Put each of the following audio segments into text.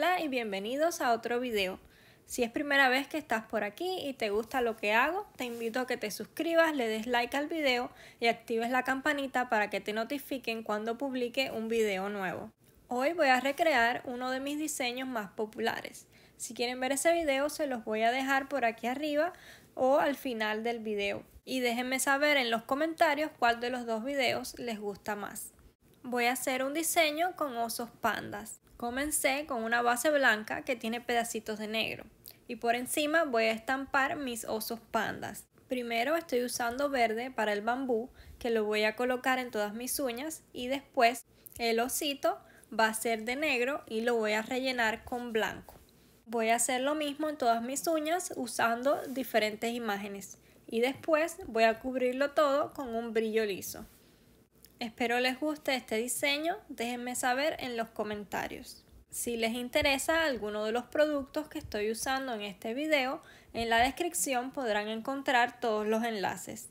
Hola y bienvenidos a otro video. Si es primera vez que estás por aquí y te gusta lo que hago, te invito a que te suscribas, le des like al video y actives la campanita para que te notifiquen cuando publique un video nuevo. Hoy voy a recrear uno de mis diseños más populares. Si quieren ver ese video se los voy a dejar por aquí arriba o al final del video. Y déjenme saber en los comentarios cuál de los dos videos les gusta más. Voy a hacer un diseño con osos pandas. Comencé con una base blanca que tiene pedacitos de negro y por encima voy a estampar mis osos pandas. Primero estoy usando verde para el bambú que lo voy a colocar en todas mis uñas y después el osito va a ser de negro y lo voy a rellenar con blanco. Voy a hacer lo mismo en todas mis uñas usando diferentes imágenes y después voy a cubrirlo todo con un brillo liso. Espero les guste este diseño, déjenme saber en los comentarios. Si les interesa alguno de los productos que estoy usando en este video, en la descripción podrán encontrar todos los enlaces.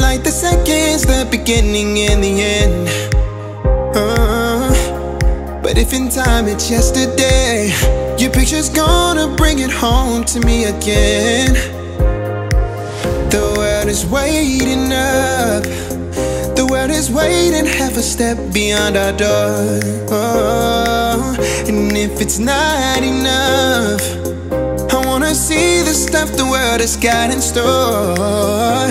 Like the seconds, the beginning and the end. Uh, But if in time it's yesterday Your picture's gonna bring it home to me again. The world is waiting up. The world is waiting half a step beyond our door. Uh, And if it's not enough I wanna see the stuff the world has got in store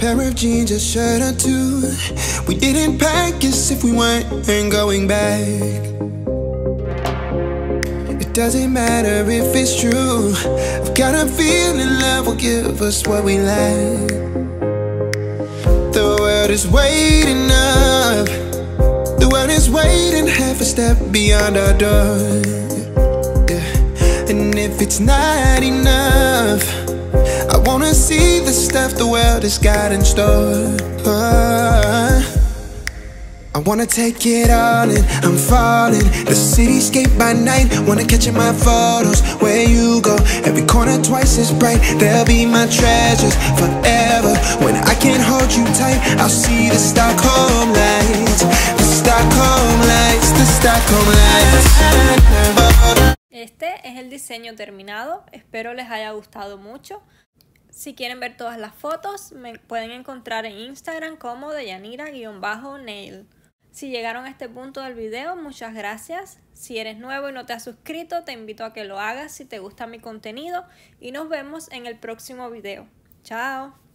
pair of jeans, a shirt or two. We didn't pack as if we weren't going back. It doesn't matter if it's true. I've got a feeling love will give us what we lack. The world is waiting up. World is waiting half a step beyond our door. Yeah. And if it's not enough I wanna see the stuff the world has got in store. I wanna take it all in, I'm falling. The cityscape by night, wanna catch in my photos. Where you go, every corner twice as bright. They'll be my treasures forever. When I can't hold you tight, I'll see the Stockholm diseño terminado, espero les haya gustado mucho. Si quieren ver todas las fotos, me pueden encontrar en Instagram como deyanira-nail. Si llegaron a este punto del video, muchas gracias. Si eres nuevo y no te has suscrito, te invito a que lo hagas si te gusta mi contenido y nos vemos en el próximo video. Chao.